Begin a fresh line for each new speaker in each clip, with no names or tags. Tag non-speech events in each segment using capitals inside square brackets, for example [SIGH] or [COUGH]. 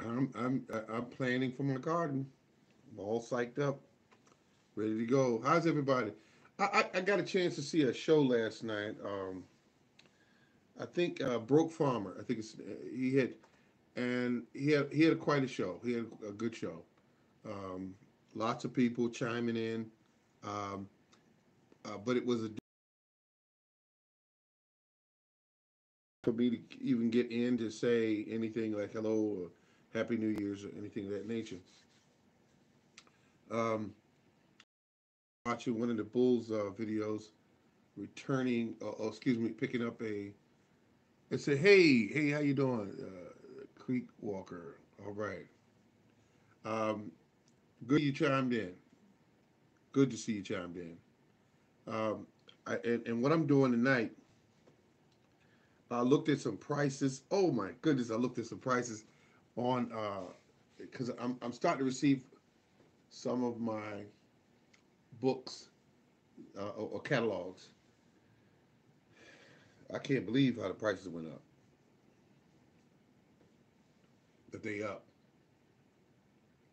I'm I'm I'm planning for my garden. I'm all psyched up, ready to go. How's everybody? I, I, I got a chance to see a show last night. Um, I think uh, Broke Farmer. I think it's he had, and he had he had quite a show. He had a good show. Um, lots of people chiming in, um, uh, but it was a for me to even get in to say anything like hello happy New Year's or anything of that nature. Um, watching one of the Bulls uh, videos, returning, uh, oh, excuse me, picking up a, and said, hey, hey, how you doing? Uh, Creek Walker, all right. Um, good you chimed in. Good to see you chimed in. Um, I, and, and what I'm doing tonight, I looked at some prices. Oh my goodness, I looked at some prices on because uh, I'm I'm starting to receive some of my books uh, or, or catalogs. I can't believe how the prices went up. That they up.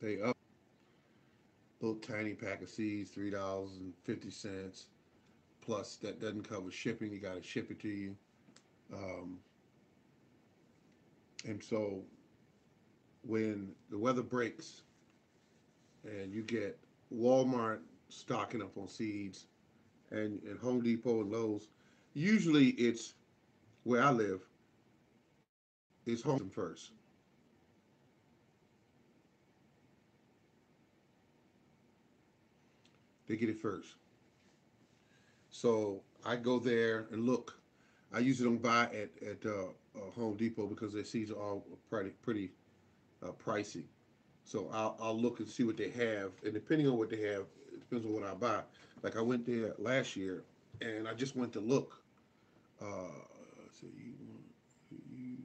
They up. Little tiny pack of seeds, three dollars and fifty cents. Plus, that doesn't cover shipping. You got to ship it to you. Um, and so when the weather breaks and you get Walmart stocking up on seeds and, and Home Depot and Lowe's, usually it's where I live, it's home first. They get it first. So I go there and look I usually don't buy at at uh, uh, Home Depot because their seeds are all pretty pretty uh, pricey. So I'll I'll look and see what they have, and depending on what they have, it depends on what I buy. Like I went there last year, and I just went to look. Uh, so you, you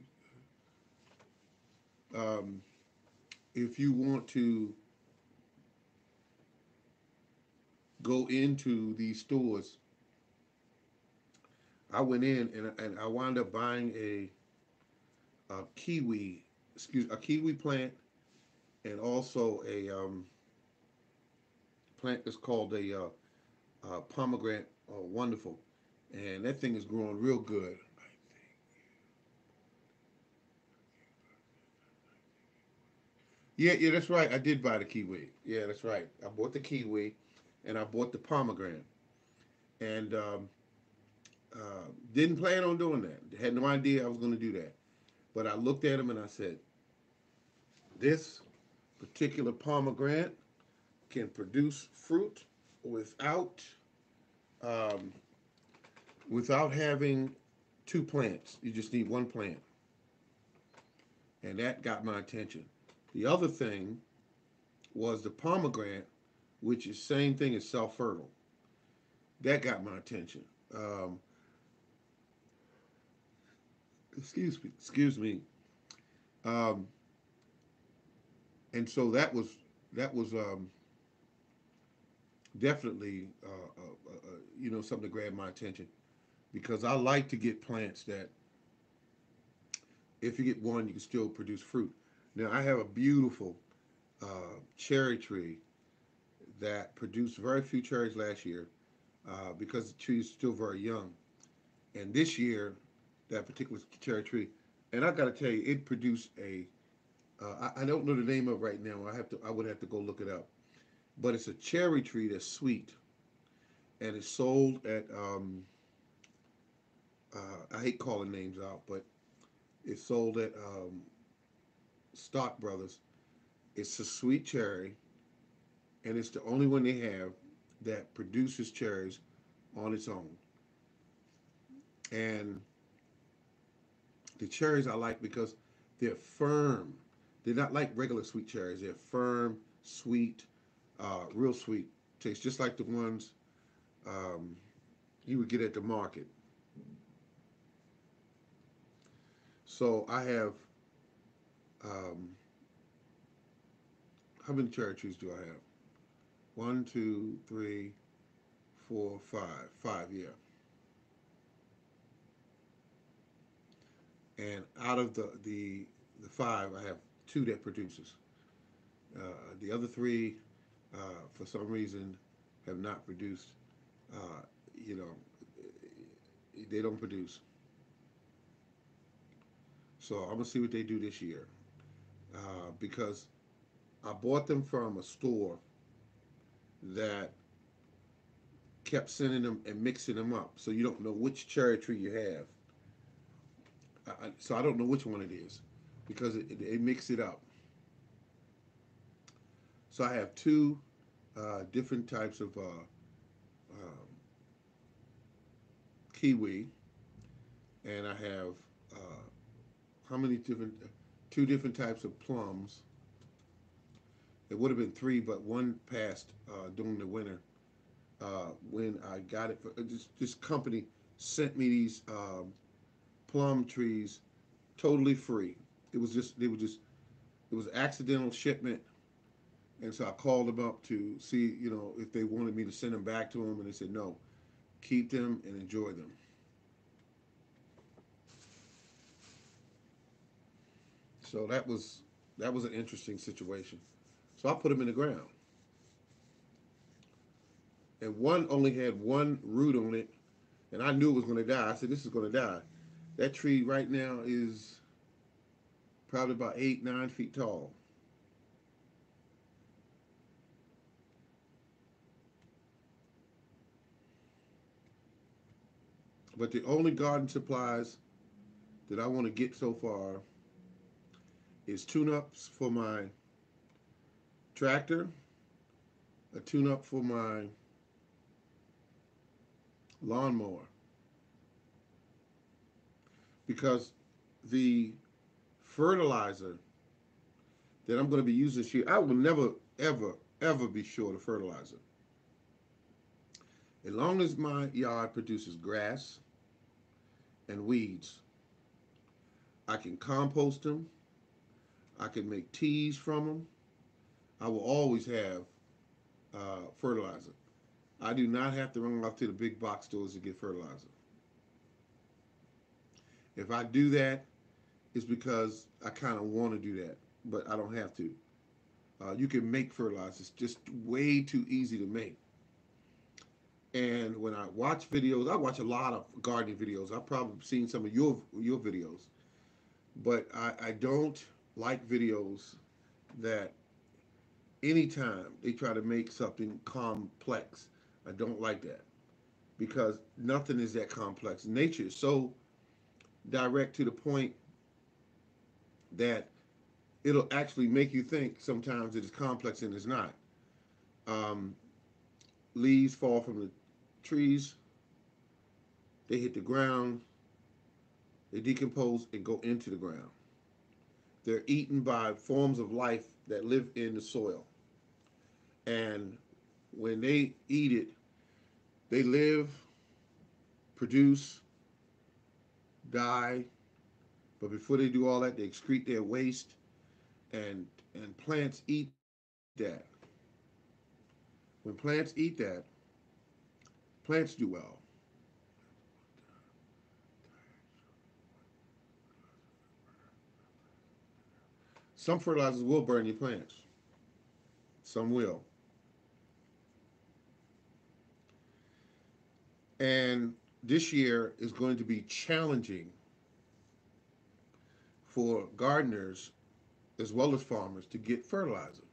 um, if you want to go into these stores I went in and, and I wound up buying a, a kiwi, excuse, a kiwi plant, and also a um, plant that's called a uh, pomegranate uh, wonderful, and that thing is growing real good. Yeah, yeah, that's right. I did buy the kiwi. Yeah, that's right. I bought the kiwi, and I bought the pomegranate, and um, uh, didn't plan on doing that. Had no idea I was going to do that. But I looked at them and I said, this particular pomegranate can produce fruit without um, without having two plants. You just need one plant. And that got my attention. The other thing was the pomegranate, which is same thing as self-fertile. That got my attention. Um, excuse me, excuse me. Um, and so that was that was um, definitely uh, uh, uh, you know something to grab my attention because I like to get plants that if you get one you can still produce fruit. Now I have a beautiful uh, cherry tree that produced very few cherries last year uh, because the tree is still very young, and this year that particular cherry tree. And I got to tell you, it produced a. Uh, I, I don't know the name of right now. I have to. I would have to go look it up. But it's a cherry tree that's sweet, and it's sold at. Um, uh, I hate calling names out, but it's sold at um, Stark Brothers. It's a sweet cherry, and it's the only one they have that produces cherries on its own. And the cherries I like because they're firm. They're not like regular sweet cherries. They're firm, sweet, uh, real sweet. Tastes just like the ones um, you would get at the market. So I have, um, how many cherry trees do I have? One, two, three, four, five. Five, yeah. And out of the the the five, I have two that produces. Uh, the other three, uh, for some reason, have not produced. Uh, you know, they don't produce. So I'm gonna see what they do this year, uh, because I bought them from a store that kept sending them and mixing them up, so you don't know which cherry tree you have. I, so I don't know which one it is because it, it, it mix it up. So I have two uh, different types of uh, um, kiwi, and I have uh, how many different, two different types of plums. It would have been three, but one passed uh, during the winter uh, when I got it. For, this, this company sent me these um, plum trees totally free. It was just they were just it was accidental shipment, and so I called them up to see you know if they wanted me to send them back to them, and they said no, keep them and enjoy them. So that was that was an interesting situation. So I put them in the ground. And one only had one root on it, and I knew it was going to die. I said, this is going to die. That tree right now is probably about eight, nine feet tall. But the only garden supplies that I want to get so far is tune-ups for my tractor, a tune-up for my lawnmower, because the fertilizer that I'm going to be using this year, I will never, ever, ever be short of fertilizer. As long as my yard produces grass and weeds, I can compost them. I can make teas from them. I will always have uh, fertilizer. I do not have to run off to the big box stores to get fertilizer. If I do that, it's because I kind of want to do that, but I don't have to. Uh, you can make fertilizer. It's just way too easy to make. And when I watch videos, I watch a lot of gardening videos. I've probably seen some of your your videos, but I, I don't like videos that anytime they try to make something complex. I don't like that because nothing is that complex. Nature is so direct to the point that it'll actually make you think sometimes it is complex and it's not. Um, leaves fall from the trees, they hit the ground, they decompose and go into the ground. They're eaten by forms of life that live in the soil. And when they eat it, they live, produce, die, but before they do all that, they excrete their waste, and and plants eat that. When plants eat that, plants do well. Some fertilizers will burn your plants. Some will. And this year is going to be challenging for gardeners as well as farmers to get fertilizer.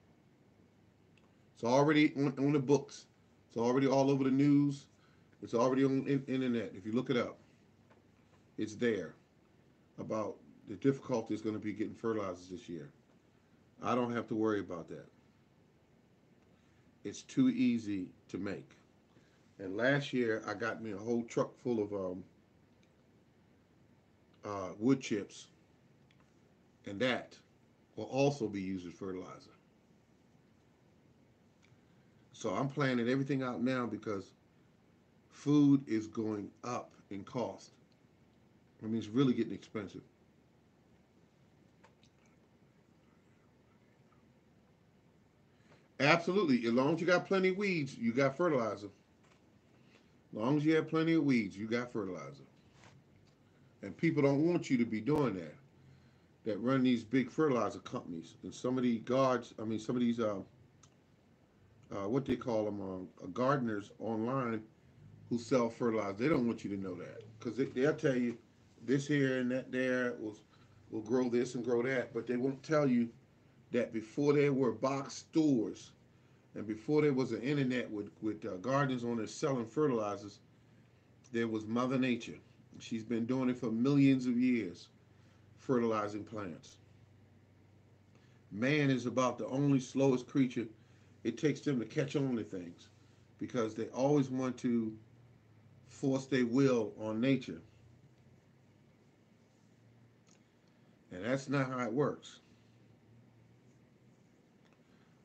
It's already on, on the books. It's already all over the news. It's already on the internet. If you look it up, it's there about the difficulty is going to be getting fertilizers this year. I don't have to worry about that. It's too easy to make. And last year, I got me a whole truck full of um, uh, wood chips and that will also be used as fertilizer. So I'm planning everything out now because food is going up in cost. I mean, it's really getting expensive. Absolutely. As long as you got plenty of weeds, you got fertilizer. As long as you have plenty of weeds, you got fertilizer. And people don't want you to be doing that. That run these big fertilizer companies, and some of these guards, I mean, some of these, uh, uh, what they call them, uh, gardeners online who sell fertilizer. They don't want you to know that because they, they'll tell you this here and that there will will grow this and grow that, but they won't tell you that before there were box stores and before there was an internet with with uh, gardeners on there selling fertilizers, there was Mother Nature. She's been doing it for millions of years, fertilizing plants. Man is about the only slowest creature. It takes them to catch on to things because they always want to force their will on nature. And that's not how it works.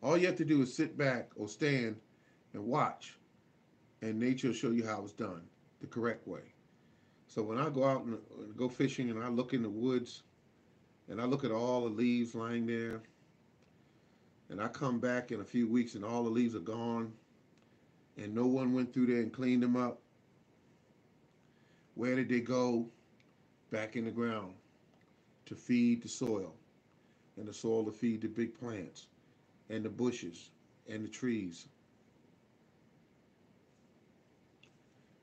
All you have to do is sit back or stand and watch, and nature will show you how it's done the correct way. So when I go out and go fishing and I look in the woods and I look at all the leaves lying there, and I come back in a few weeks and all the leaves are gone, and no one went through there and cleaned them up, where did they go? Back in the ground to feed the soil, and the soil to feed the big plants, and the bushes, and the trees.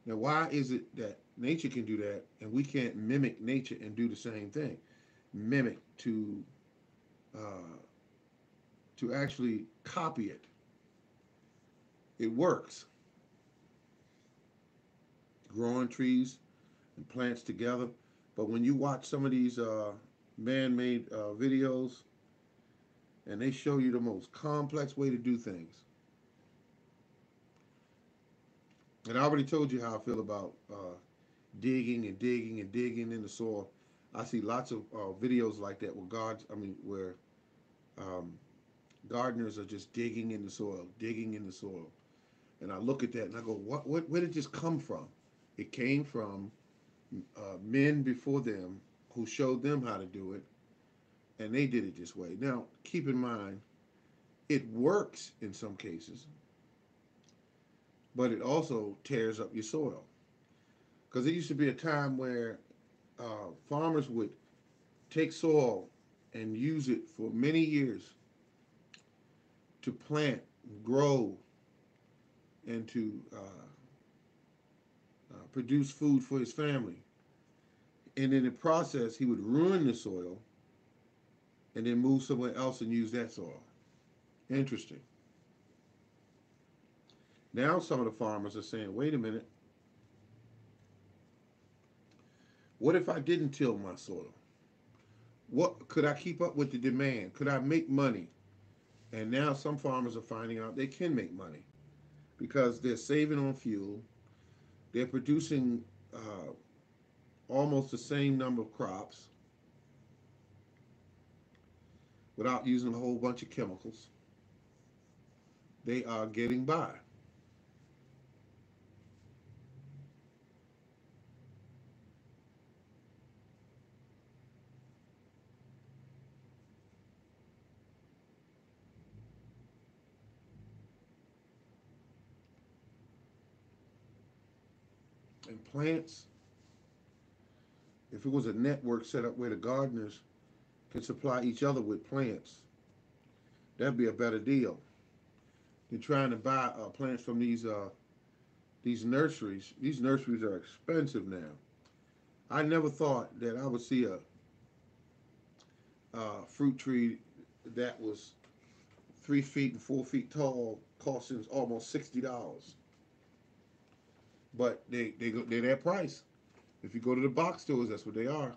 Now, why is it that nature can do that and we can't mimic nature and do the same thing? Mimic to uh, to actually copy it. It works. Growing trees and plants together, but when you watch some of these uh, man-made uh, videos and they show you the most complex way to do things and i already told you how i feel about uh, digging and digging and digging in the soil i see lots of uh, videos like that where guards i mean where um, gardeners are just digging in the soil digging in the soil and i look at that and i go what, what where did this come from it came from uh, men before them who showed them how to do it, and they did it this way. Now, keep in mind, it works in some cases, but it also tears up your soil. Because there used to be a time where uh, farmers would take soil and use it for many years to plant, grow, and to uh, uh, produce food for his family and in the process, he would ruin the soil and then move somewhere else and use that soil. Interesting. Now some of the farmers are saying, wait a minute. What if I didn't till my soil? What could I keep up with the demand? Could I make money? And now some farmers are finding out they can make money because they're saving on fuel. They're producing uh, almost the same number of crops without using a whole bunch of chemicals. They are getting by. And plants if it was a network set up where the gardeners can supply each other with plants, that'd be a better deal than trying to buy uh, plants from these uh, these nurseries. These nurseries are expensive now. I never thought that I would see a, a fruit tree that was three feet and four feet tall costing almost sixty dollars. But they they go, they're that price. If you go to the box stores, that's what they are.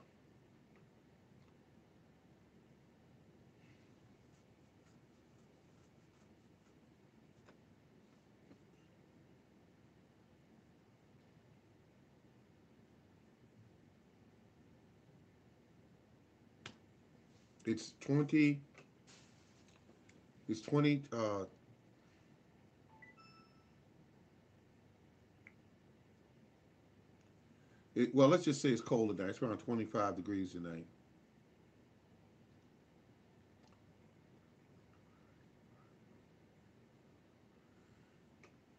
It's 20, it's 20, uh, It, well, let's just say it's cold tonight. It's around 25 degrees tonight.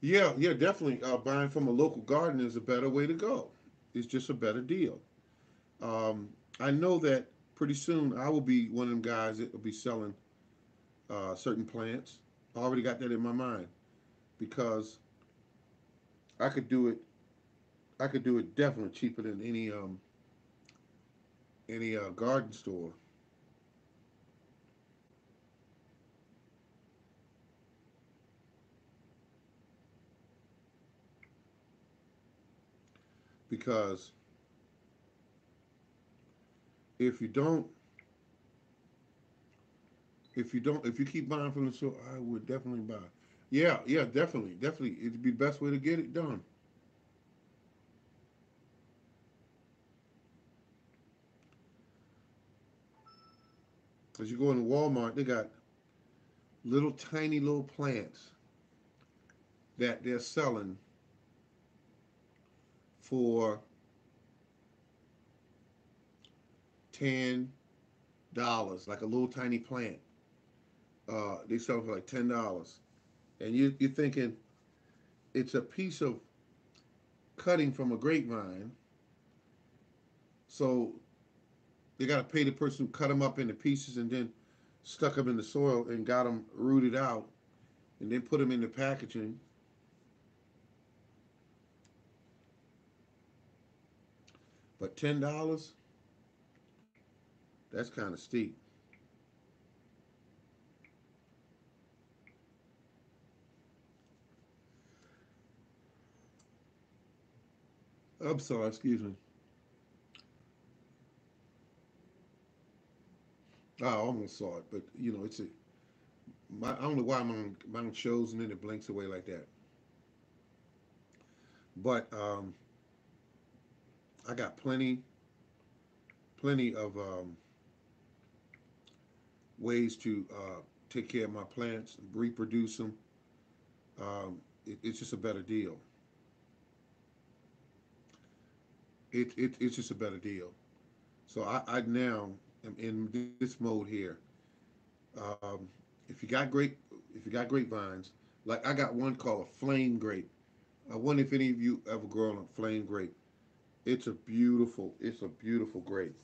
Yeah, yeah, definitely. Uh, buying from a local garden is a better way to go. It's just a better deal. Um, I know that pretty soon I will be one of them guys that will be selling uh, certain plants. I already got that in my mind because I could do it. I could do it definitely cheaper than any um, any uh, garden store. Because if you don't if you don't if you keep buying from the store, I would definitely buy. Yeah, yeah, definitely, definitely. It'd be the best way to get it done. As you go into Walmart, they got little tiny little plants that they're selling for ten dollars, like a little tiny plant. Uh, they sell for like ten dollars, and you, you're thinking it's a piece of cutting from a grapevine. So they got to pay the person who cut them up into pieces and then stuck them in the soil and got them rooted out and then put them in the packaging. But ten dollars, that's kind of steep. I'm sorry, excuse me. I almost saw it, but you know, it's a. My, I don't know why mine, mine shows and then it blinks away like that. But um, I got plenty, plenty of um, ways to uh, take care of my plants, reproduce them. Um, it, it's just a better deal. It, it, it's just a better deal. So I, I now in this mode here. Um, if you got grape, if you got grapevines, like I got one called a flame grape. I wonder if any of you ever grown a flame grape. It's a beautiful, it's a beautiful grape.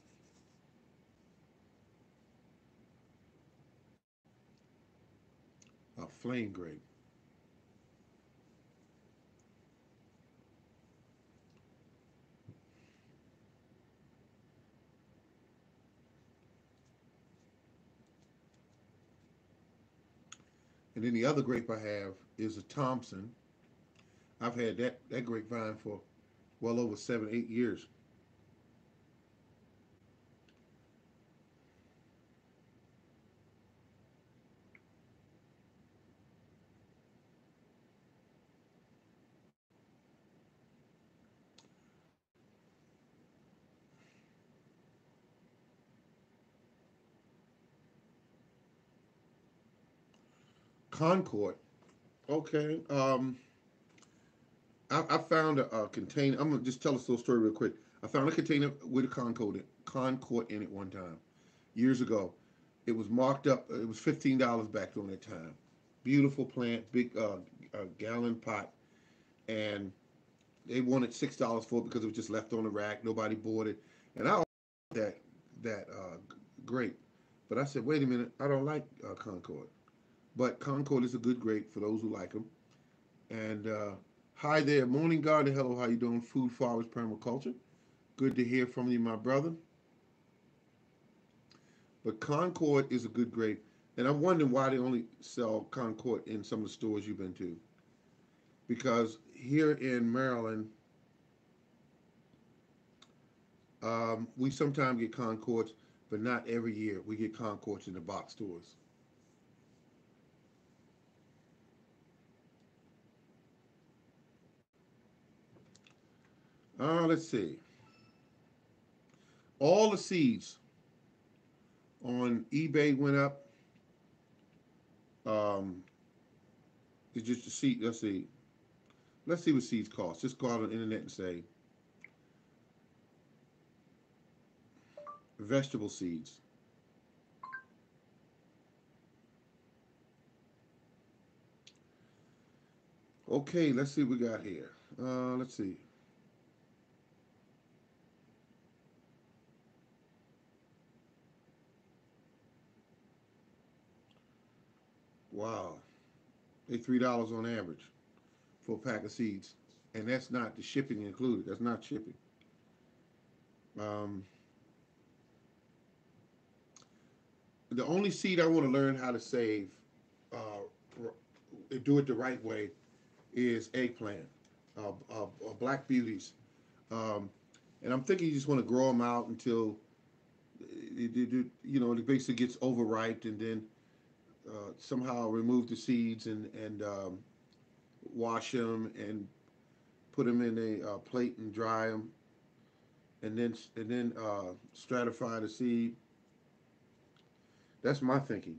A flame grape. And then the other grape I have is a Thompson. I've had that, that grapevine for well over seven, eight years. Concord. Okay. Um, I, I found a, a, container. I'm gonna just tell us a little story real quick. I found a container with a Concord, Concord in it one time, years ago. It was marked up. It was fifteen dollars back during that time. Beautiful plant, big uh, gallon pot, and they wanted six dollars for it because it was just left on the rack. Nobody bought it, and I that that uh, grape. But I said, wait a minute, I don't like uh, Concord. But Concord is a good grape for those who like them. And uh, hi there, Morning Garden. Hello, how you doing? Food, Forest, Permaculture. Good to hear from you, my brother. But Concord is a good grape. And I'm wondering why they only sell Concord in some of the stores you've been to. Because here in Maryland, um, we sometimes get Concords, but not every year. We get Concords in the box stores. Uh, let's see. All the seeds on eBay went up. Um, it's just a seed. Let's see. Let's see what seeds cost. Just go out on the internet and say vegetable seeds. Okay, let's see what we got here. Uh, let's see. Wow. They three dollars on average for a pack of seeds. And that's not the shipping included. That's not shipping. Um, the only seed I want to learn how to save, uh, do it the right way, is eggplant, uh, uh, uh, black beauties. Um, and I'm thinking you just want to grow them out until it, you know it basically gets overripe, and then uh, somehow remove the seeds and and um, wash them and put them in a uh, plate and dry them, and then and then uh, stratify the seed. That's my thinking.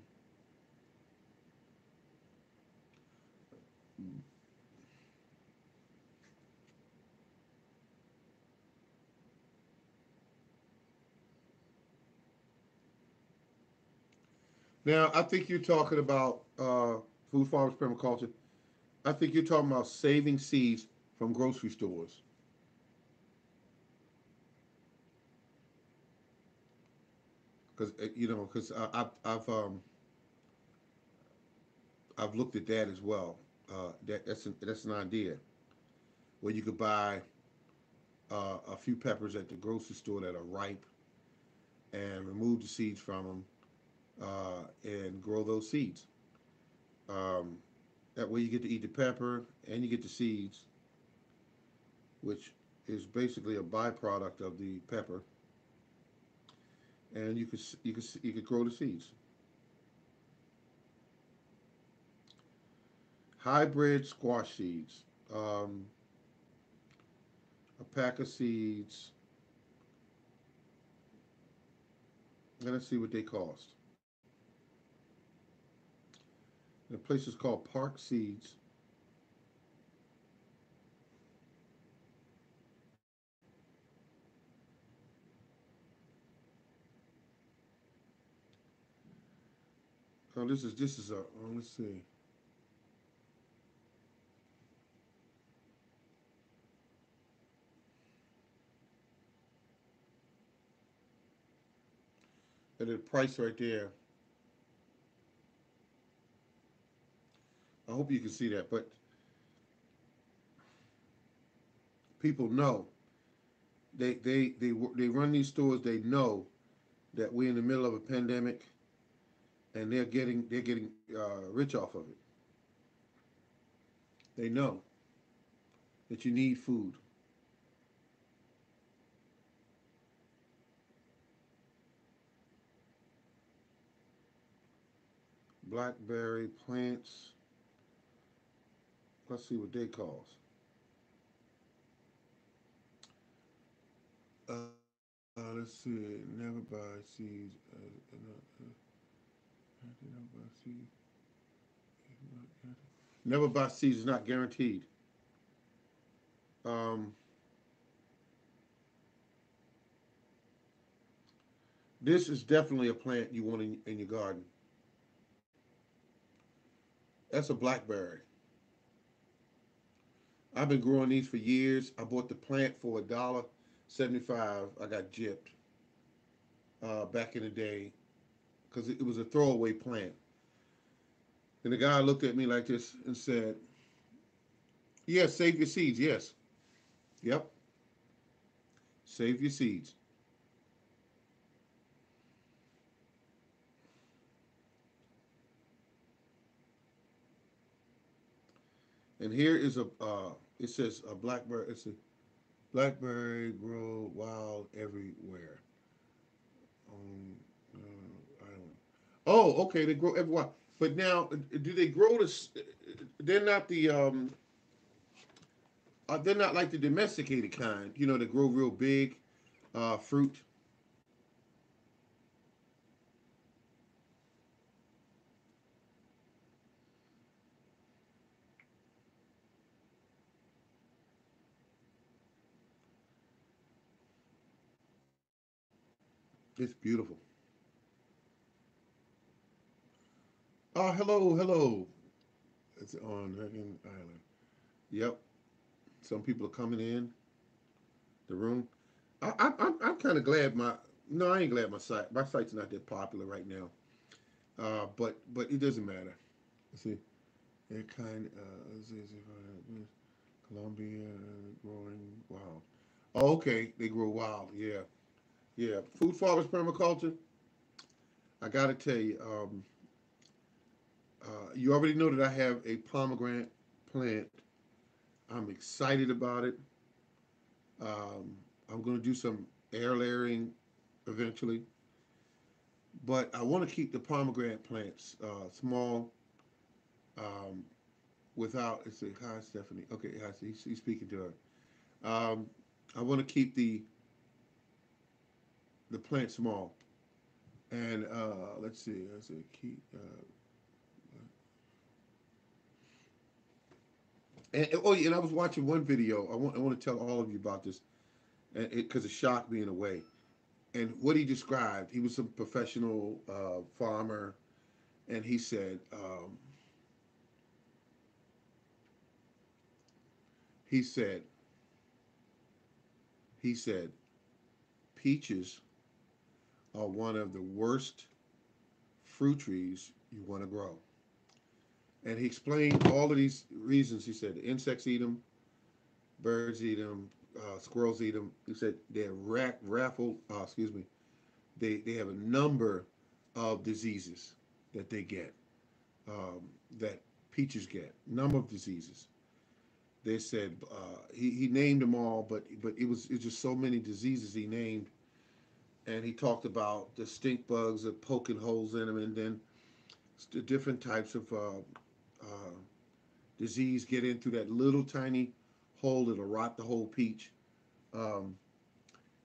Now, I think you're talking about uh, food forest permaculture. I think you're talking about saving seeds from grocery stores. Because uh, you know, because I've I've um, I've looked at that as well. Uh, that that's an, that's an idea where you could buy uh, a few peppers at the grocery store that are ripe and remove the seeds from them uh, and grow those seeds. Um, that way you get to eat the pepper and you get the seeds, which is basically a byproduct of the pepper. And you could you could you could grow the seeds. Hybrid squash seeds. Um, a pack of seeds. Let's see what they cost. The place is called Park Seeds. Oh, this is this is a. Oh, let's see. At the price right there. I hope you can see that, but people know they they they they run these stores. They know that we're in the middle of a pandemic, and they're getting they're getting uh, rich off of it. They know that you need food. Blackberry plants. Let's see what they cost. Uh, uh, let's see. Never buy seeds. Uh, uh, never buy seeds. Never buy seeds is not guaranteed. Um, this is definitely a plant you want in, in your garden. That's a blackberry. I've been growing these for years. I bought the plant for a dollar seventy-five. I got gypped uh, back in the day because it was a throwaway plant. And the guy looked at me like this and said, "Yes, yeah, save your seeds. Yes, yep, save your seeds." And here is a uh, it says a blackberry. It's a blackberry grow wild everywhere. Um, uh, Oh, okay, they grow everywhere. But now, do they grow this? They're not the um. Uh, they're not like the domesticated kind. You know, they grow real big, uh, fruit. It's beautiful. Oh, hello, hello. It's on Reagan Island. Yep. Some people are coming in the room. I, I, I'm, I'm kind of glad my, no, I ain't glad my site, my site's not that popular right now. Uh, but, but it doesn't matter. let's see, that kind, uh, Colombia growing wild. Oh, okay, they grow wild. Yeah, yeah. Food Forest Permaculture. I got to tell you, um, uh, you already know that I have a pomegranate plant. I'm excited about it. Um, I'm going to do some air layering eventually. But I want to keep the pomegranate plants uh, small um, without, it's a, hi Stephanie. Okay, hi, he's, he's speaking to her. Um, I want to keep the the plant small. And uh, let's see, let's keep, uh, and, oh, and I was watching one video. I want, I want to tell all of you about this, because it, it, shocked me in a way. And what he described, he was a professional uh, farmer, and he said, um, he said, he said, peaches are one of the worst fruit trees you want to grow. And he explained all of these reasons. He said insects eat them, birds eat them, uh, squirrels eat them. He said they're ra- raffle, uh, excuse me, they, they have a number of diseases that they get, um, that peaches get, number of diseases. They said uh, he, he named them all, but but it was it just so many diseases he named, and he talked about the stink bugs that poking holes in them, and then the different types of uh, uh, disease get in through that little tiny hole that'll rot the whole peach. Um,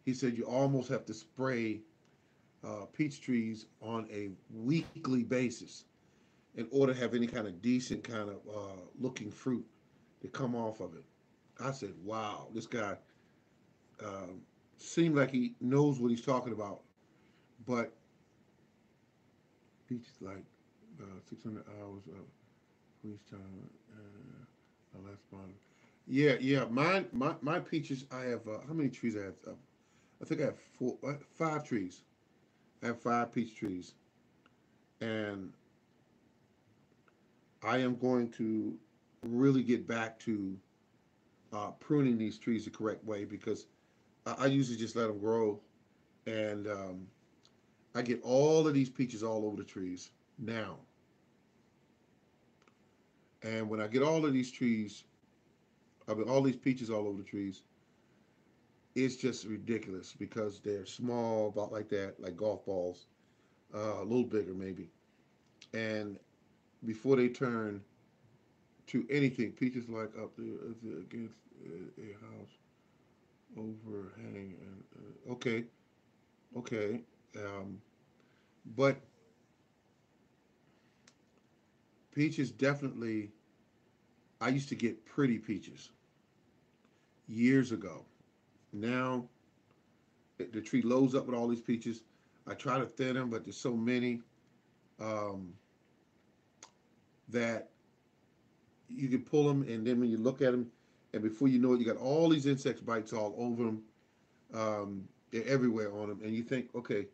he said you almost have to spray uh, peach trees on a weekly basis in order to have any kind of decent kind of uh, looking fruit to come off of it. I said, wow, this guy um, seemed like he knows what he's talking about. But is like uh, 600 hours of freeze time. Uh, last bond. Yeah, yeah. Mine, my, my peaches. I have uh, how many trees I have? Uh, I think I have four, uh, five trees. I have five peach trees, and I am going to really get back to uh, pruning these trees the correct way because I, I usually just let them grow, and um, I get all of these peaches all over the trees now. And when I get all of these trees, I mean all these peaches all over the trees, it's just ridiculous because they're small, about like that, like golf balls, uh, a little bigger maybe. And before they turn to anything. Peaches like up there against a house overhang and uh, okay, okay, um, but peaches definitely. I used to get pretty peaches years ago. Now the tree loads up with all these peaches. I try to thin them, but there's so many um, that you can pull them, and then when you look at them, and before you know it, you got all these insect bites all over them. Um, they're everywhere on them, and you think, okay,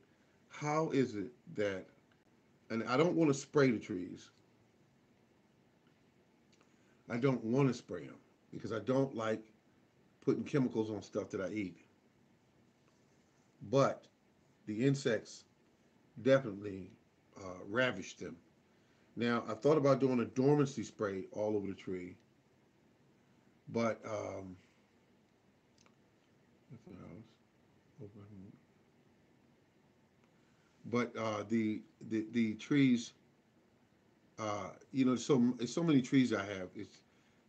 how is it that? And I don't want to spray the trees. I don't want to spray them because I don't like putting chemicals on stuff that I eat. But the insects definitely uh, ravish them. Now, I thought about doing a dormancy spray all over the tree, but um, but uh, the, the the trees, uh, you know, so it's so many trees I have. It's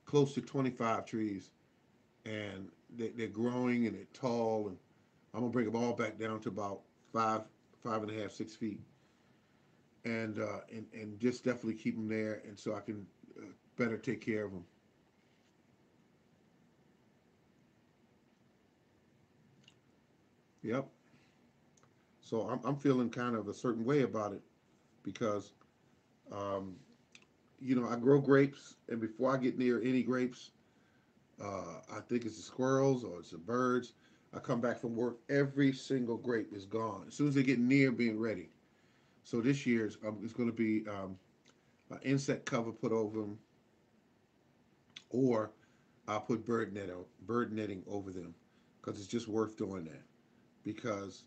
close to 25 trees, and they, they're growing and they're tall, and I'm gonna bring them all back down to about five, five and a half, six feet and uh, and and just definitely keep them there, and so I can uh, better take care of them. Yep. So I'm I'm feeling kind of a certain way about it because, um, you know, I grow grapes, and before I get near any grapes, uh, I think it's the squirrels or it's the birds. I come back from work, every single grape is gone as soon as they get near being ready. So this year um, it's going to be um, an insect cover put over them, or I'll put bird net bird netting over them because it's just worth doing that because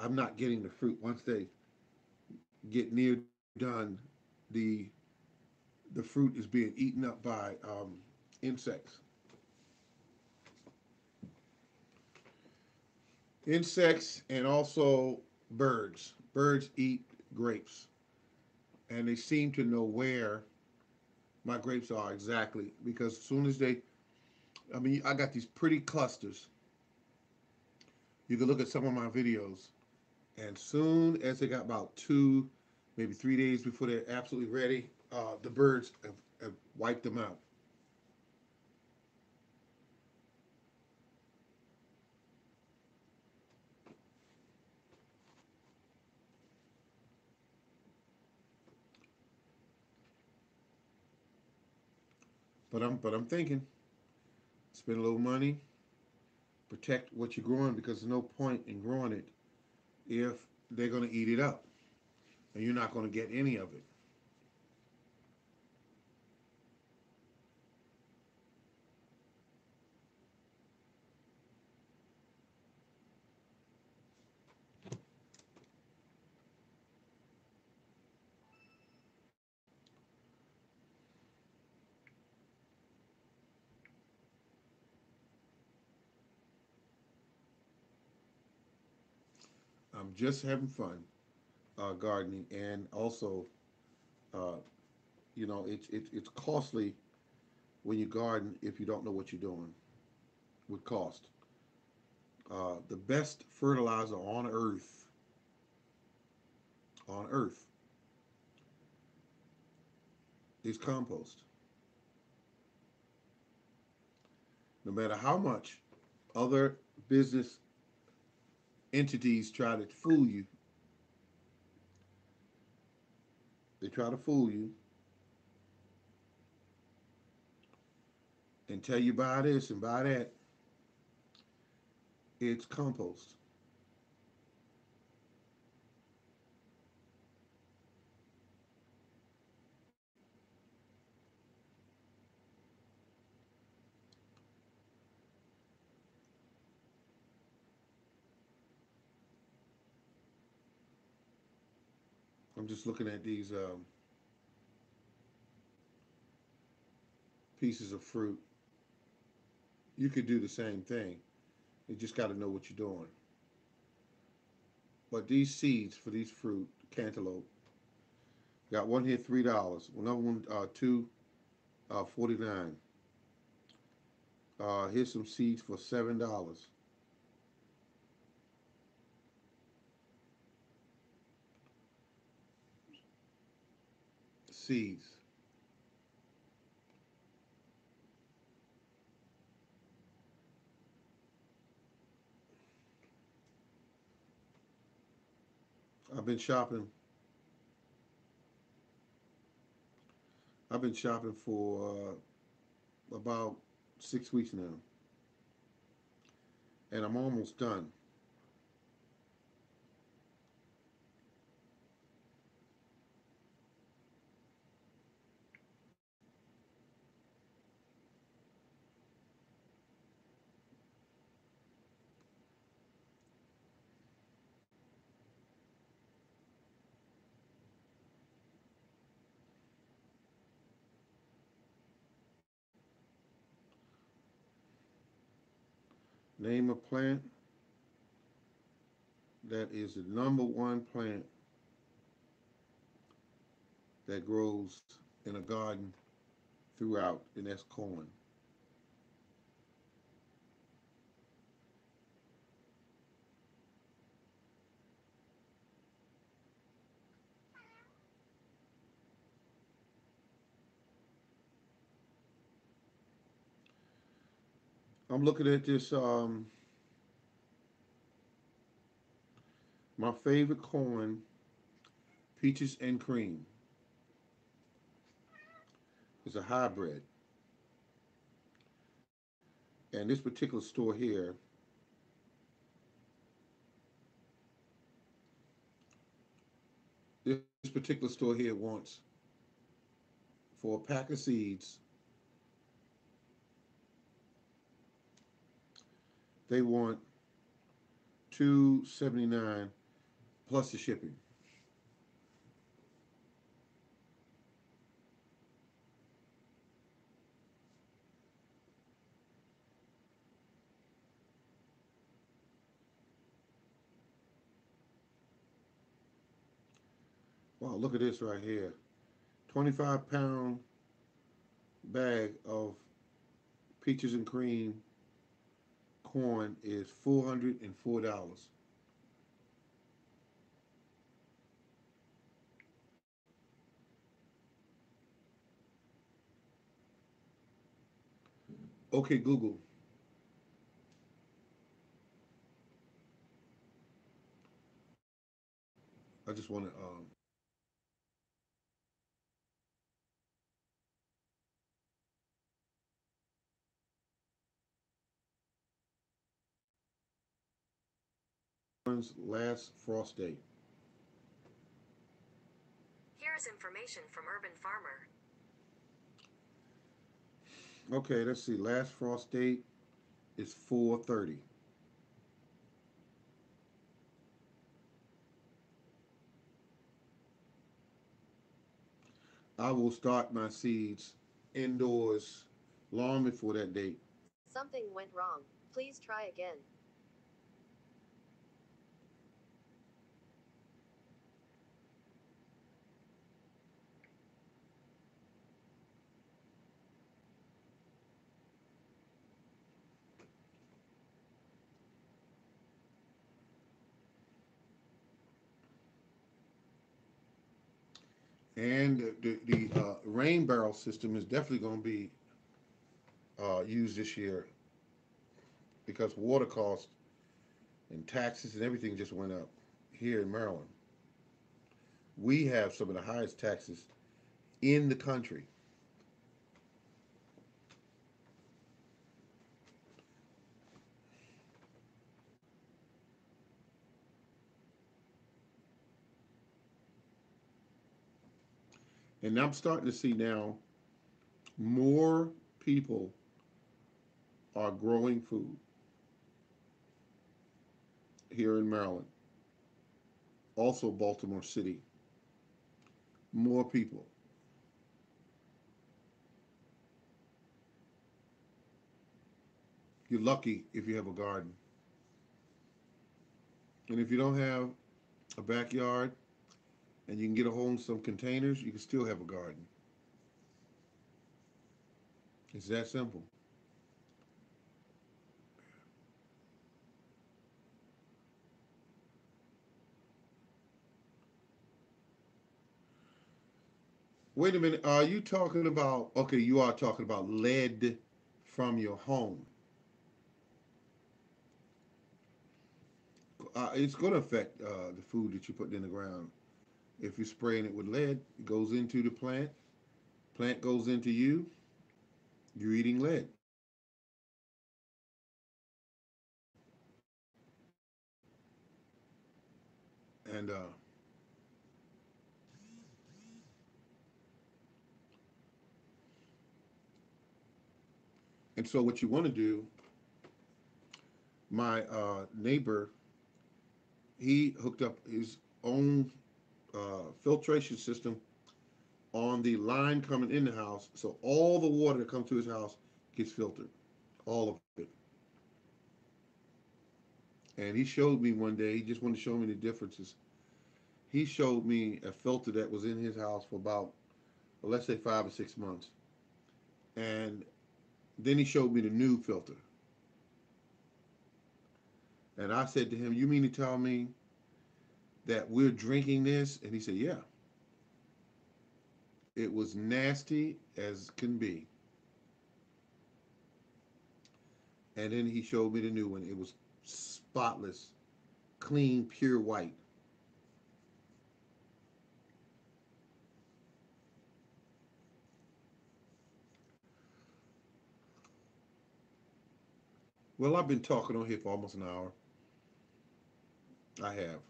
I'm not getting the fruit once they get near done. The the fruit is being eaten up by um, insects. Insects and also birds. Birds eat grapes. And they seem to know where my grapes are exactly because as soon as they, I mean, I got these pretty clusters. You can look at some of my videos. And soon as they got about two, maybe three days before they're absolutely ready, uh, the birds have, have wiped them out. But I'm but I'm thinking, spend a little money, protect what you're growing because there's no point in growing it if they're going to eat it up and you're not going to get any of it. Just having fun uh, gardening, and also, uh, you know, it's it, it's costly when you garden if you don't know what you're doing with cost. Uh, the best fertilizer on earth, on earth, is compost. No matter how much other business entities try to fool you. They try to fool you and tell you buy this and buy that. It's compost. I'm just looking at these um, pieces of fruit. You could do the same thing. You just got to know what you're doing. But these seeds for these fruit, cantaloupe, got one here three dollars. Another one uh, two uh, forty nine. Uh, here's some seeds for seven dollars. Seeds. I've been shopping. I've been shopping for uh, about six weeks now. And I'm almost done. Name a plant that is the number one plant that grows in a garden throughout, and that's corn. I'm looking at this, um, my favorite corn, peaches and cream. It's a hybrid. And this particular store here, this particular store here wants for a pack of seeds, they want two seventy nine plus the shipping. Wow, look at this right here. 25 pound bag of peaches and cream corn is $404. Okay, Google. I just want to um, last frost date.
Here's information from Urban Farmer.
Okay, let's see. Last frost date is 430. I will start my seeds indoors long before that date.
Something went wrong. Please try again.
And the, the uh, rain barrel system is definitely going to be uh, used this year because water costs and taxes and everything just went up here in Maryland. We have some of the highest taxes in the country. And I'm starting to see now more people are growing food here in Maryland. Also Baltimore City. More people. You're lucky if you have a garden. And if you don't have a backyard, and you can get a hold of some containers, you can still have a garden. It's that simple. Wait a minute. Are you talking about, okay, you are talking about lead from your home. Uh, it's going to affect uh, the food that you put in the ground. If you're spraying it with lead, it goes into the plant. Plant goes into you. You're eating lead. And uh, and so what you want to do, my uh, neighbor, he hooked up his own uh, filtration system on the line coming in the house, so all the water that comes to his house gets filtered, all of it. And he showed me one day. He just wanted to show me the differences. He showed me a filter that was in his house for about, well, let's say five or six months, and then he showed me the new filter. And I said to him, "You mean to tell me that we're drinking this? And he said, Yeah. It was nasty as can be. And then he showed me the new one. It was spotless, clean, pure white. Well, I've been talking on here for almost an hour. I have.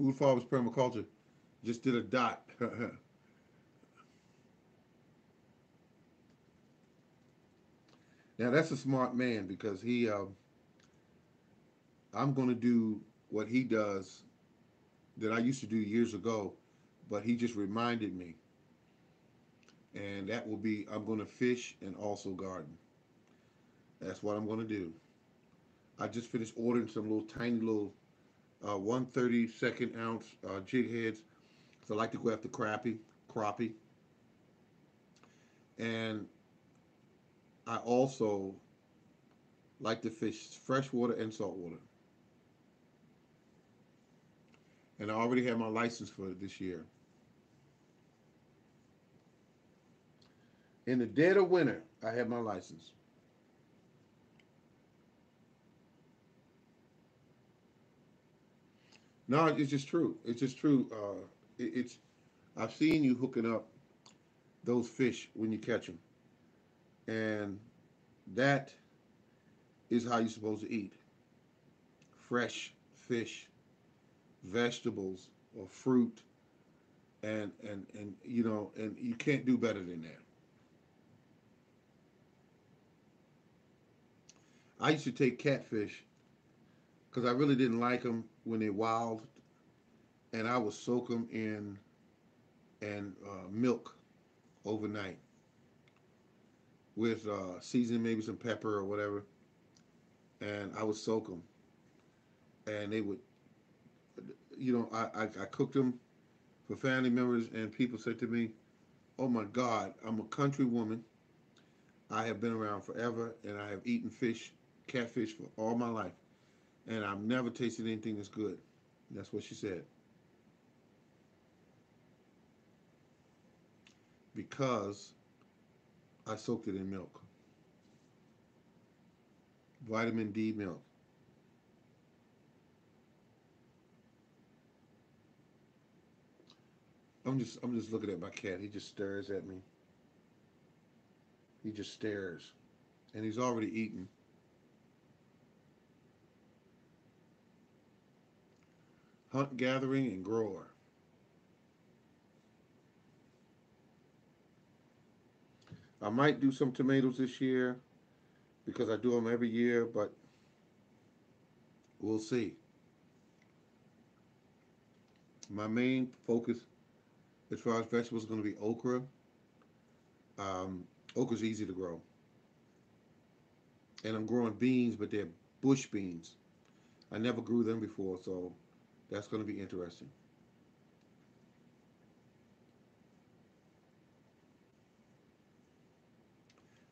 Food Forest Permaculture just did a dot. [LAUGHS] now that's a smart man because he, um, I'm going to do what he does that I used to do years ago, but he just reminded me. And that will be I'm going to fish and also garden. That's what I'm going to do. I just finished ordering some little tiny little uh, 132nd ounce uh, jig heads. So I like to go after crappie, crappie. And I also like to fish freshwater and saltwater. And I already have my license for this year. In the dead of winter, I have my license. No, it's just true. It's just true. Uh, it, it's I've seen you hooking up those fish when you catch them, and that is how you're supposed to eat. Fresh fish, vegetables, or fruit, and and and you know, and you can't do better than that. I used to take catfish because I really didn't like them when they're wild, and I would soak them in and uh, milk overnight with uh, seasoning, maybe some pepper or whatever, and I would soak them, and they would, you know, I, I, I cooked them for family members, and people said to me, "Oh my God, I'm a country woman. I have been around forever, and I have eaten fish, catfish for all my life." And I've never tasted anything that's good. That's what she said. Because I soaked it in milk. Vitamin D milk. I'm just I'm just looking at my cat. He just stares at me. He just stares. And he's already eaten. Hunt gathering and grower. I might do some tomatoes this year because I do them every year, but we'll see. My main focus as far as vegetables is going to be okra. Um, okra is easy to grow. And I'm growing beans, but they're bush beans. I never grew them before, so that's going to be interesting.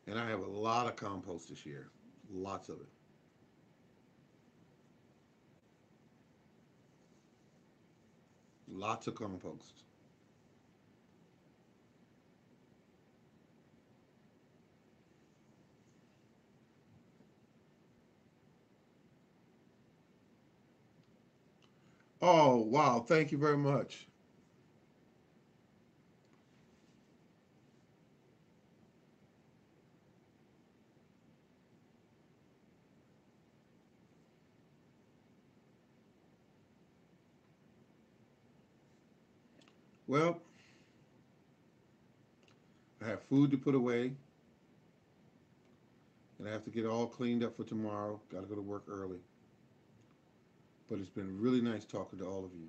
And I have a lot of compost this year. Lots of it. Lots of compost. Oh, wow. Thank you very much. Well, I have food to put away. And I have to get all cleaned up for tomorrow. Got to go to work early. But it's been really nice talking to all of you.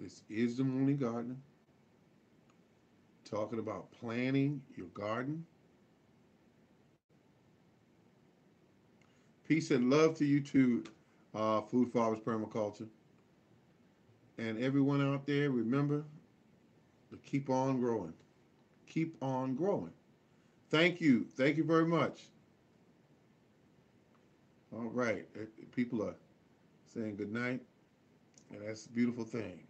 This is the Morning Gardener talking about planting your garden. Peace and love to you too, uh, Food Forest Permaculture. And everyone out there, remember to keep on growing. Keep on growing. Thank you. Thank you very much. All right. Uh, people are saying good night, and that's a beautiful thing.